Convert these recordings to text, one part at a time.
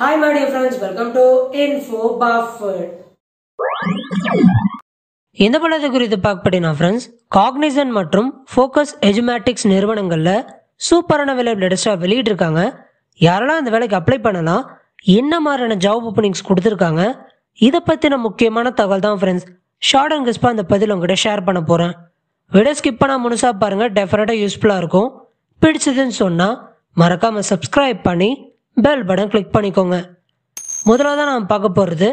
Hi my dear friends, welcome to Info Buffett. இந்த படத்தை குறித்து பார்க்கப்படினா ஃப்ரெண்ட்ஸ் காக்னிசன் மற்றும் ஃபோக்கஸ் எஜுமேட்டிக்ஸ் நிறுவனங்களில் சூப்பரான வேலை லேட்டஸ்ட்டாக வெளியிட்டிருக்காங்க. யாரெல்லாம் அந்த வேலைக்கு அப்ளை பண்ணலாம் என்ன மாதிரியான ஜாப் ஓப்பனிங்ஸ் கொடுத்துருக்காங்க இதை பற்றின முக்கியமான தகவல் தான் ஃப்ரெண்ட்ஸ் ஷார்ட் அண்ட் கிஸ்பாக அந்த பதில் உங்ககிட்ட ஷேர் பண்ண போகிறேன் விட ஸ்கிப் பண்ணால் முழுசாக பாருங்கள் டெஃபினட்டாக யூஸ்ஃபுல்லாக இருக்கும். பிடிச்சதுன்னு சொன்னால் மறக்காமல் சப்ஸ்கிரைப் பண்ணி பெல் பட்டன் கிளிக் பண்ணிக்கோங்க. முதலாவது நாம் பார்க்க போகிறது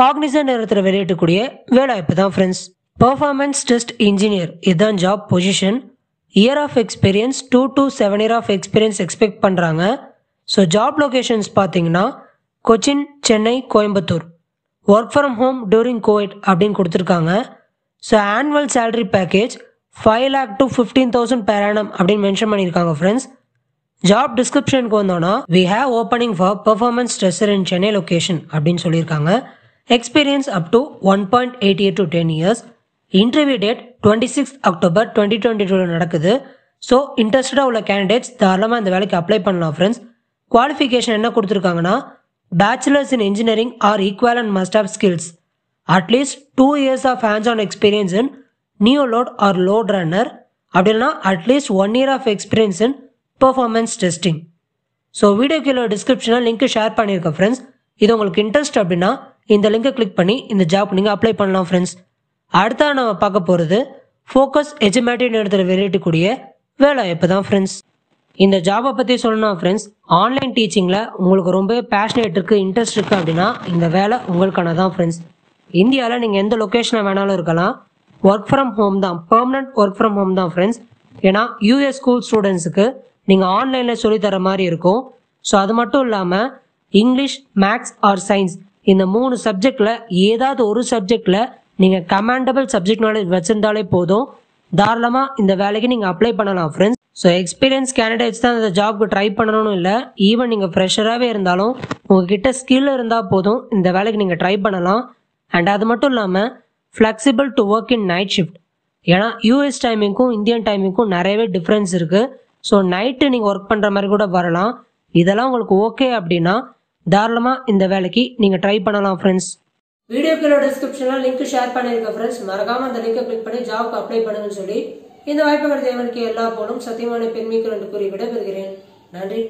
காக்னிசன் நேரத்தில் வெளியிட்டக்கூடிய வேலைவாய்ப்பு தான் ஃப்ரெண்ட்ஸ் பர்ஃபார்மன்ஸ் டெஸ்ட் இன்ஜினியர் இதுதான் job position year of experience two to seven year of experience expect பண்ணுறாங்க ஸோ ஜாப் லொகேஷன்ஸ் பார்த்தீங்கன்னா Cochin Chennai Coimbatore. Work from home during Covid அப்படின்னு கொடுத்துருக்காங்க. So annual salary package five lakh to fifteen thousand per annum அப்படின்னு mention பண்ணியிருக்காங்க friends job டிஸ்கிரிப்ஷனுக்கு வந்தோன்னா we have opening for performance tester in Chennai location அப்படின்னு சொல்லியிருக்காங்க. Experience up to one point eight year to ten years interview date twenty six October twenty twenty டூவில் நடக்குது so இன்ட்ரெஸ்டடாக உள்ள candidates தாராளமாக இந்த வேலைக்கு அப்ளை பண்ணலாம் ஃப்ரெண்ட்ஸ் குவாலிஃபிகேஷன் என்ன கொடுத்துருக்காங்கன்னா bachelors in engineering or equal and must of skills at least two years of hands on experience in NeoLoad or LoadRunner அப்படின்னா at least one year of experience in performance testing so video கீழே டிஸ்கிரிப்ஷனில் link share பண்ணியிருக்கேன் friends இது உங்களுக்கு interest அப்படின்னா இந்த லிங்கை click பண்ணி இந்த ஜாப் நீங்கள் அப்ளை பண்ணலாம் ஃப்ரெண்ட்ஸ் அடுத்தா நம்ம பார்க்க போகிறது ஃபோக்கஸ் எஜுமேட்டிவ் இடத்துல வெளியிடக்கூடிய இப்போ தான் ஃப்ரெண்ட்ஸ் இந்த ஜாபை பற்றி சொல்லணும் ஃப்ரெண்ட்ஸ் ஆன்லைன் டீச்சிங்கில் உங்களுக்கு ரொம்ப பேஷனேட் இருக்குது இன்ட்ரெஸ்ட் இருக்குது அப்படின்னா இந்த வேலை உங்களுக்கான தான் ஃப்ரெண்ட்ஸ் இந்தியாவில் நீங்கள் எந்த லொக்கேஷனில் வேணாலும் இருக்கலாம். ஒர்க் ஃப்ரம் ஹோம் தான் பெர்மனன்ட் ஒர்க் ஃப்ரம் ஹோம் தான் ஃப்ரெண்ட்ஸ் ஏன்னா யூஎஸ் ஸ்கூல் ஸ்டூடெண்ட்ஸுக்கு நீங்கள் ஆன்லைனில் சொல்லித்தர மாதிரி இருக்கும். ஸோ அது மட்டும் இல்லாமல் இங்கிலீஷ் மேக்ஸ் ஆர் சயின்ஸ் இந்த மூணு சப்ஜெக்டில் ஏதாவது ஒரு சப்ஜெக்டில் நீங்கள் கமாண்டபிள் சப்ஜெக்ட் நாலேஜ் போதும். தாராளமாக இந்த வேலைக்கு நீங்கள் அப்ளை பண்ணலாம் ஃப்ரெண்ட்ஸ் ஸோ எக்ஸ்பீரியன்ஸ் கேண்டிடேட்ஸ் தான் இந்த ஜாப்க்கு ட்ரை பண்ணணும்னு இல்லை. ஈவன் நீங்கள் ஃப்ரெஷராகவே இருந்தாலும் உங்ககிட்ட ஸ்கில் இருந்தால் போதும் இந்த வேலைக்கு நீங்கள் ட்ரை பண்ணலாம். அண்ட் அது மட்டும் இல்லாமல் flexible to work in night shift ஏன்னா யூஎஸ் டைமிங்க்கும் இந்தியன் டைமிங்க்கும் நிறையவே டிஃப்ரென்ஸ் இருக்குது ஸோ நைட்டு நீங்கள் ஒர்க் பண்ணுற மாதிரி கூட வரலாம். இதெல்லாம் உங்களுக்கு ஓகே அப்படின்னா தாராளமாக இந்த வேலைக்கு நீங்கள் ட்ரை பண்ணலாம் ஃப்ரெண்ட்ஸ் வீடியோ டிஸ்கிரிப்ஷனில் லிங்க் ஷேர் பண்ணியிருக்க ஃப்ரெண்ட்ஸ் மறக்காமல் அந்த லிங்கை கிளிக் பண்ணி ஜாப்க்கு அப்ளை பண்ணுங்கன்னு சொல்லி இந்த வாய்ப்புகள் தேவனுக்கு எல்லா போலும் சத்தியமான பெண்மைக்கு என்று கூறி விடைபெறுகிறேன். நன்றி.